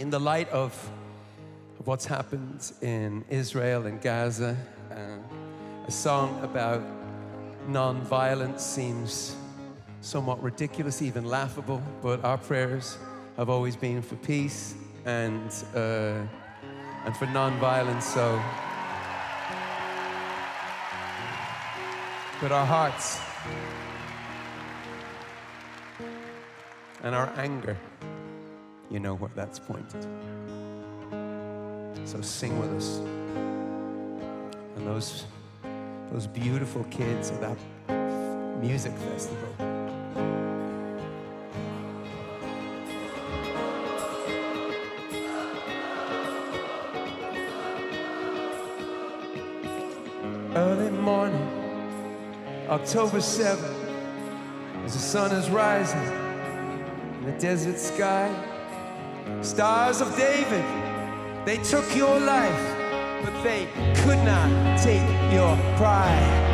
in the light of, what's happened in Israel and Gaza, uh, a song about non-violence seems somewhat ridiculous, even laughable, but our prayers have always been for peace and, uh, and for non-violence, so. But our hearts and our anger, you know where that's pointed. So sing with us. And those, those beautiful kids at that music festival. Early morning, October 7th, as the sun is rising in the desert sky. Stars of David, they took your life, but they could not take your pride.